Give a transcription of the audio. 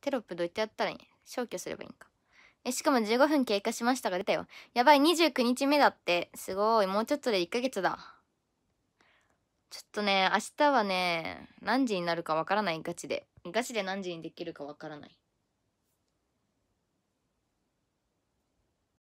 テロップどうやってやったらいい消去すればいいんか。え、しかも15分経過しましたが出たよ。やばい、29日目だって。すごい。もうちょっとで1ヶ月だ。ちょっとね、明日はね、何時になるかわからない、ガチで。ガチで何時にできるかわからない。